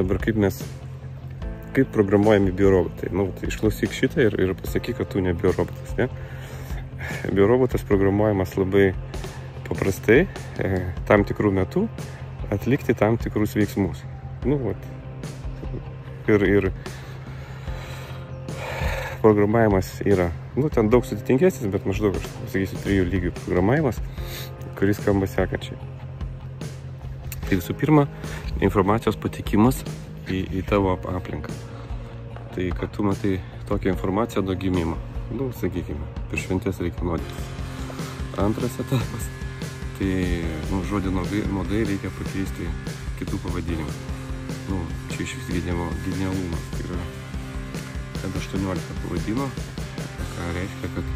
Dabar kaip mes, kaip programuojami biorobotai. Nu, tai išklausyk šitą ir, ir pasakyk, kad tu ne biorobotas, ne? Biorobotas programuojamas labai paprastai, e, tam tikrų metų atlikti tam tikrus veiksmus. Nu, vat. Ir, ir programavimas yra, nu, ten daug sudėtingesnis, bet maždaug, aš pasakysiu, trijų lygių programavimas, kuris skamba sekančiai. Tai visų pirma, informacijos patikimas į, į tavo aplinką. Tai kad tu matai tokią informaciją nuo gimimo. Nu, sakykime, per šventės reikia nuodyti. Antras etapas. Tai nu, žodį nuodai reikia pakeisti kitų pavadinimų. Nu, čia iš vis genialumas. Tai yra, kad 18 pavadino, ką reiškia, kad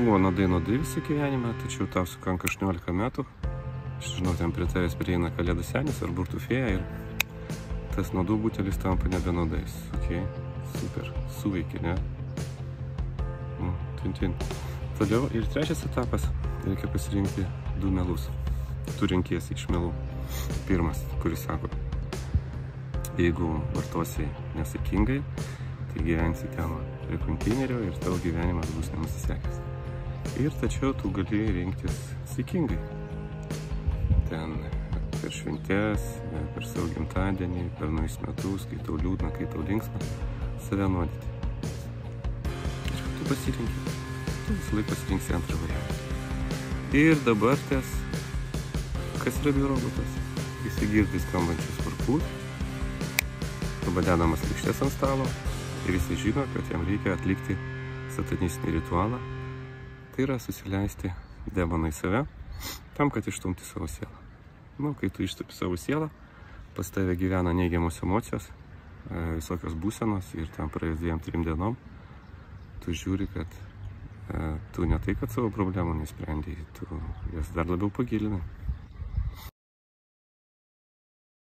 buvo nuodai nuodai visą gyvenimą, tačiau tau sukanka 18 metų. Aš žinau, ten prie tavęs prieina kalėdų senis ar burtų fėja ir tas nuodų butelis tampa nebe nuodais. Ok, super, suveikia, ne? Nu, tin, tin. Toliau ir trečias etapas, reikia pasirinkti du melus. Tu renkiesi iš melų. Pirmas, kuris sako, jeigu vartosi nesaikingai, tai gyvensi ten prie konteinerio ir tavo gyvenimas bus nenusisekęs. Ir tačiau tu gali rinktis saikingai. Ten per šventės, per savo gimtadienį, per naujus metus, kai tau liūdna, kai tau linksma, save nuodyti. Ir tu pasirinkai. Tu visą laiką pasirinksi antrą variantą. Ir dabar ties, kas yra biurobotas? Jis girdi skambančius varpus, arba dedamas lygštės ant stalo ir jis žino, kad jam reikia atlikti satanistinį ritualą. Tai yra susileisti demoną į save, tam, kad išstumti savo sielą. Nu, kai tu išstupi savo sielą, pas tave gyvena neigiamos emocijos, visokios būsenos ir ten praėjus dviem, trim dienom, tu žiūri, kad tu ne tai, kad savo problemų nesprendėjai, tu jas dar labiau pagilinai.